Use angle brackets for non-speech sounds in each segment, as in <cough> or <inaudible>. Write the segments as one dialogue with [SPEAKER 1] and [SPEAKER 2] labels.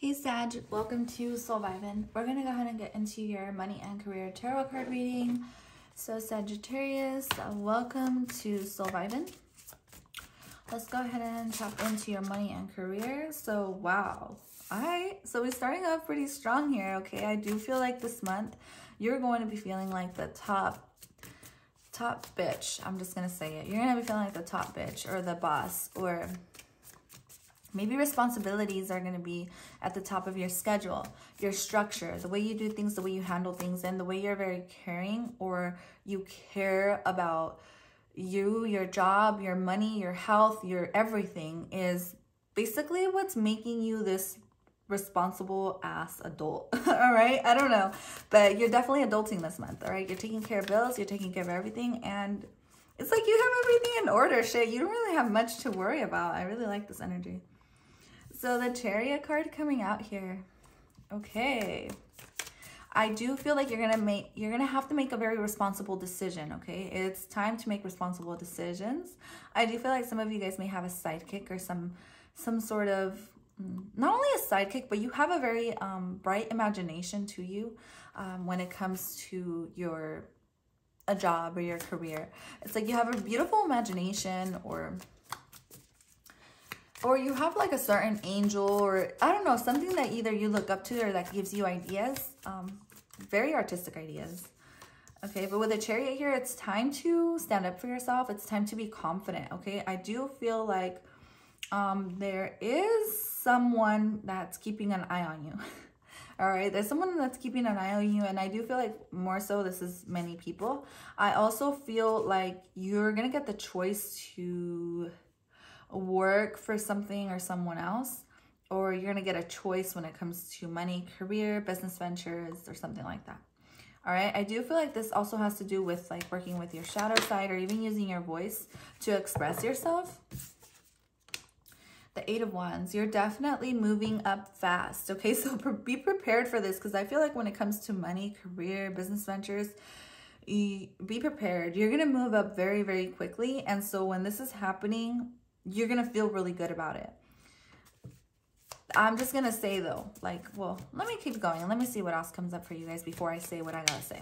[SPEAKER 1] Hey Sag, welcome to Soul Vibin. We're gonna go ahead and get into your money and career tarot card reading. So Sagittarius, welcome to Soul Vibin. Let's go ahead and tap into your money and career. So wow, all right, so we're starting off pretty strong here. Okay, I do feel like this month you're going to be feeling like the top top bitch. I'm just gonna say it. You're gonna be feeling like the top bitch or the boss or Maybe responsibilities are going to be at the top of your schedule, your structure, the way you do things, the way you handle things, and the way you're very caring or you care about you, your job, your money, your health, your everything is basically what's making you this responsible ass adult. <laughs> all right. I don't know, but you're definitely adulting this month. All right. You're taking care of bills, you're taking care of everything, and it's like you have everything in order. Shit, you don't really have much to worry about. I really like this energy. So the Chariot card coming out here. Okay. I do feel like you're gonna make you're gonna have to make a very responsible decision, okay? It's time to make responsible decisions. I do feel like some of you guys may have a sidekick or some some sort of mm, not only a sidekick, but you have a very um, bright imagination to you um, when it comes to your a job or your career. It's like you have a beautiful imagination or or you have like a certain angel or I don't know, something that either you look up to or that gives you ideas. Um, very artistic ideas. Okay, but with a chariot here, it's time to stand up for yourself. It's time to be confident, okay? I do feel like um, there is someone that's keeping an eye on you. <laughs> All right, there's someone that's keeping an eye on you, and I do feel like more so this is many people. I also feel like you're gonna get the choice to work for something or someone else, or you're to get a choice when it comes to money, career, business ventures, or something like that. All right, I do feel like this also has to do with like working with your shadow side or even using your voice to express yourself. The Eight of Wands, you're definitely moving up fast. Okay, <laughs> so be prepared for this because I feel like when it comes to money, career, business ventures, be prepared. You're going to move up very, very quickly. And so when this is happening, you're going to feel really good about it. I'm just going to say though, like, well, let me keep going. Let me see what else comes up for you guys before I say what I got to say.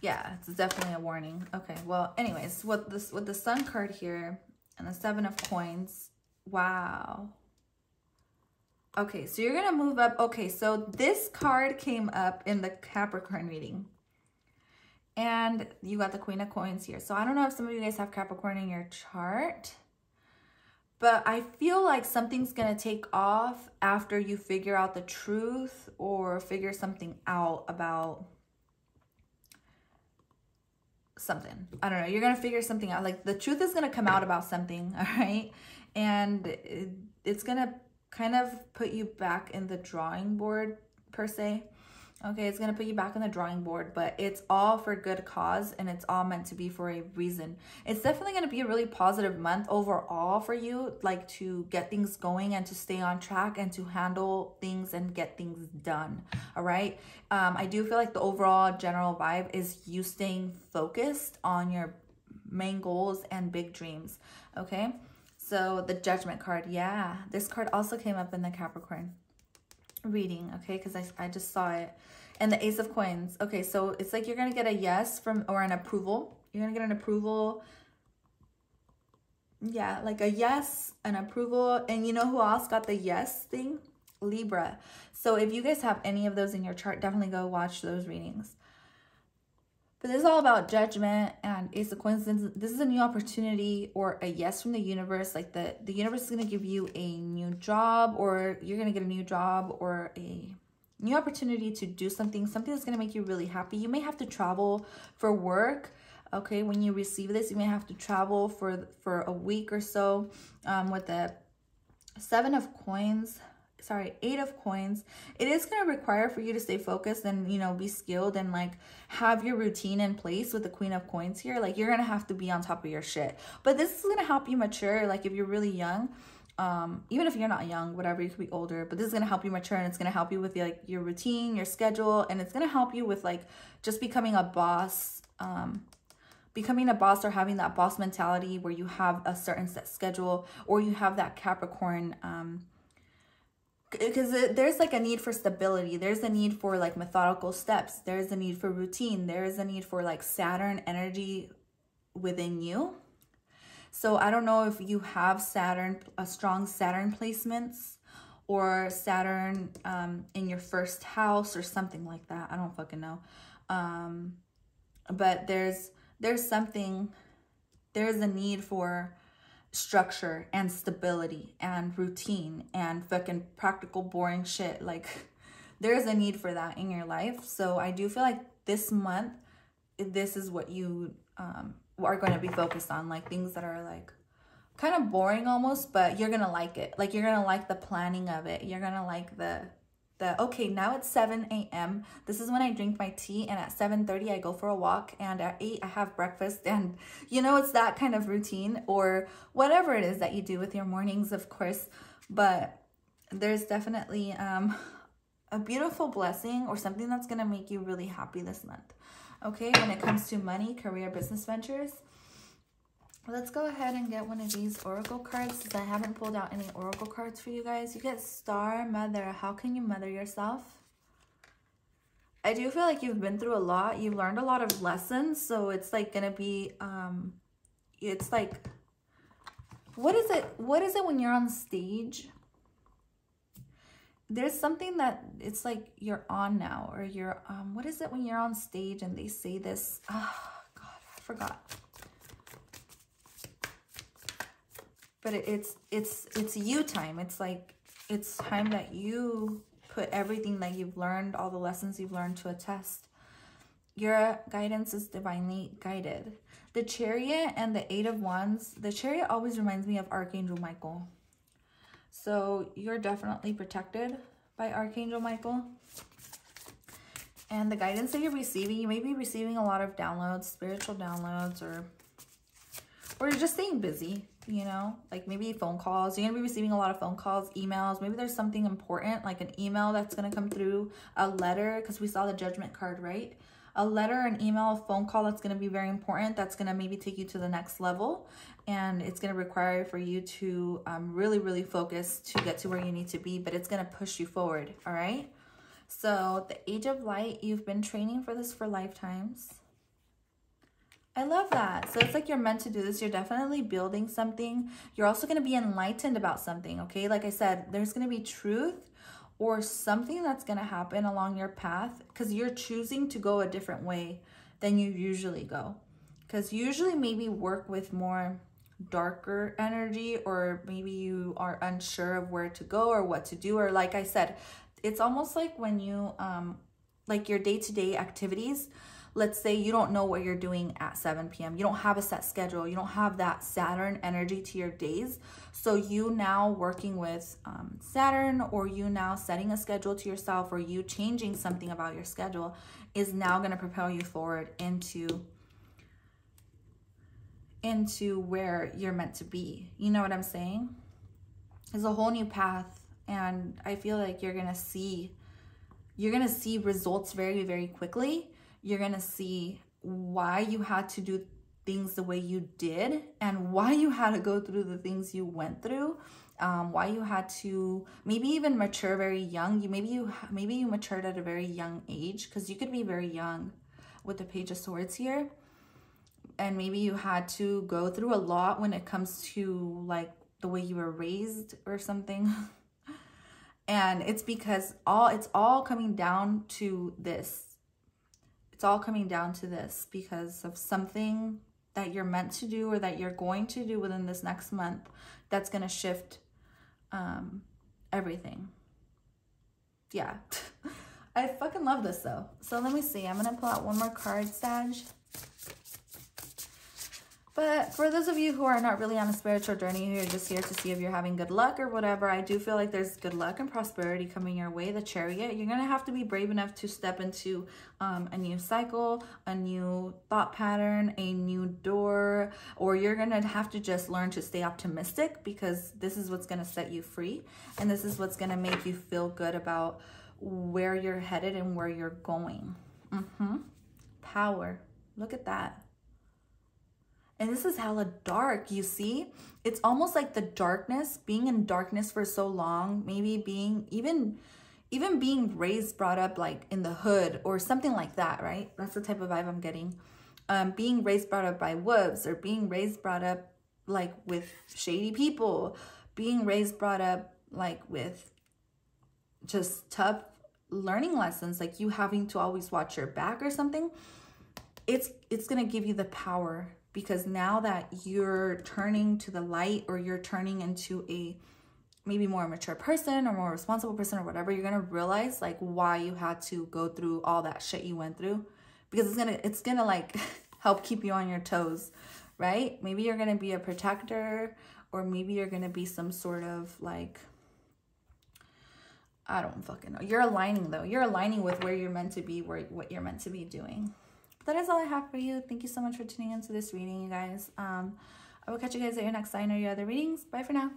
[SPEAKER 1] Yeah, it's definitely a warning. Okay, well, anyways, with this with the sun card here and the seven of coins, wow. Okay, so you're going to move up. Okay, so this card came up in the Capricorn reading. And you got the Queen of Coins here. So I don't know if some of you guys have Capricorn in your chart. But I feel like something's going to take off after you figure out the truth or figure something out about something. I don't know. You're going to figure something out. Like the truth is going to come out about something, <laughs> all right? And it's going to kind of put you back in the drawing board per se. Okay, it's going to put you back on the drawing board, but it's all for good cause and it's all meant to be for a reason. It's definitely going to be a really positive month overall for you, like to get things going and to stay on track and to handle things and get things done. All right. Um, I do feel like the overall general vibe is you staying focused on your main goals and big dreams. Okay. So the judgment card. Yeah. This card also came up in the Capricorn reading, okay? Because I, I just saw it. And the Ace of Coins. Okay, so it's like you're going to get a yes from or an approval. You're going to get an approval. Yeah, like a yes, an approval. And you know who else got the yes thing? Libra. So if you guys have any of those in your chart, definitely go watch those readings. But this is all about judgment and Ace of Coincidence. This is a new opportunity or a yes from the universe. Like the, the universe is going to give you a new job or you're going to get a new job or a new opportunity to do something, something that's going to make you really happy. You may have to travel for work. Okay, when you receive this, you may have to travel for, for a week or so um, with the Seven of Coins sorry, eight of coins, it is going to require for you to stay focused and, you know, be skilled and like have your routine in place with the queen of coins here. Like you're going to have to be on top of your shit. But this is going to help you mature. Like if you're really young, um, even if you're not young, whatever, you could be older, but this is going to help you mature and it's going to help you with like your routine, your schedule, and it's going to help you with like just becoming a boss, um, becoming a boss or having that boss mentality where you have a certain set schedule or you have that Capricorn, um, because there's like a need for stability. There's a need for like methodical steps. There's a need for routine. There's a need for like saturn energy within you. So i don't know if you have saturn a strong saturn placements or saturn um, in your first house or something like that. I don't fucking know. Um, but there's there's something there's a need for structure and stability and routine and fucking practical boring shit. Like <laughs> there's a need for that in your life. So i do feel like this month this is what you um, are going to be focused on like things that are like kind of boring almost but you're gonna like it. Like you're gonna like the planning of it. You're gonna like the the okay now it's 7 a.m this is when i drink my tea and at 7.30 i go for a walk and at 8 i have breakfast. And you know it's that kind of routine or whatever it is that you do with your mornings of course. But there's definitely um a beautiful blessing or something that's going to make you really happy this month. Okay when it comes to money career business ventures Let's go ahead and get one of these oracle cards since I haven't pulled out any oracle cards for you guys. You get Star Mother. How can you mother yourself? I do feel like you've been through a lot. You've learned a lot of lessons. So it's like going to be, um, it's like, what is it? What is it when you're on stage? There's something that it's like you're on now or you're, um, what is it when you're on stage and they say this? Oh, God, I forgot. But it's it's it's you time. It's like it's time that you put everything that you've learned all the lessons you've learned to a test. Your guidance is divinely guided. The chariot and the eight of wands the chariot always reminds me of archangel michael. So you're definitely protected by archangel michael. And the guidance that you're receiving you may be receiving a lot of downloads spiritual downloads or or you're just staying busy you know, like maybe phone calls. You're going to be receiving a lot of phone calls, emails. Maybe there's something important, like an email that's going to come through, a letter, because we saw the judgment card, right? A letter, an email, a phone call that's going to be very important. That's going to maybe take you to the next level. And it's going to require for you to um, really, really focus to get to where you need to be, but it's going to push you forward, all right? So the age of light, you've been training for this for lifetimes I love that. So it's like you're meant to do this. You're definitely building something. You're also going to be enlightened about something, okay? Like I said, there's going to be truth or something that's going to happen along your path because you're choosing to go a different way than you usually go. Because usually maybe work with more darker energy or maybe you are unsure of where to go or what to do or like I said, it's almost like when you um like your day-to-day -day activities let's say you don't know what you're doing at 7 p.m. You don't have a set schedule. You don't have that Saturn energy to your days. So you now working with um, Saturn or you now setting a schedule to yourself or you changing something about your schedule is now going to propel you forward into into where you're meant to be. You know what I'm saying? It's a whole new path and I feel like you're going to see you're going to see results very very quickly you're going to see why you had to do things the way you did and why you had to go through the things you went through um, why you had to maybe even mature very young. You maybe you maybe you matured at a very young age because you could be very young with the page of swords here. And maybe you had to go through a lot when it comes to like the way you were raised or something. <laughs> And it's because all it's all coming down to this it's all coming down to this because of something that you're meant to do or that you're going to do within this next month that's going to shift um, everything. Yeah. <laughs> I fucking love this though. So let me see. I'm going to pull out one more card, Sage. But for those of you who are not really on a spiritual journey, you're just here to see if you're having good luck or whatever, I do feel like there's good luck and prosperity coming your way, the chariot. You're going to have to be brave enough to step into um, a new cycle, a new thought pattern, a new door, or you're going to have to just learn to stay optimistic because this is what's going to set you free. And this is what's going to make you feel good about where you're headed and where you're going. Mm -hmm. Power. Look at that And this is hella dark, you see? It's almost like the darkness, being in darkness for so long, maybe being even even being raised, brought up like in the hood or something like that, right? That's the type of vibe I'm getting. Um, being raised, brought up by wolves or being raised, brought up like with shady people, being raised, brought up like with just tough learning lessons, like you having to always watch your back or something. It's it's gonna give you the power because now that you're turning to the light or you're turning into a maybe more mature person or more responsible person or whatever, you're gonna realize like why you had to go through all that shit you went through because it's gonna it's gonna like <laughs> help keep you on your toes, right? Maybe you're gonna be a protector or maybe you're gonna be some sort of like I don't fucking know. You're aligning though. You're aligning with where you're meant to be, where what you're meant to be doing. That is all I have for you. Thank you so much for tuning into this reading, you guys. Um, I will catch you guys at your next sign or your other readings. Bye for now.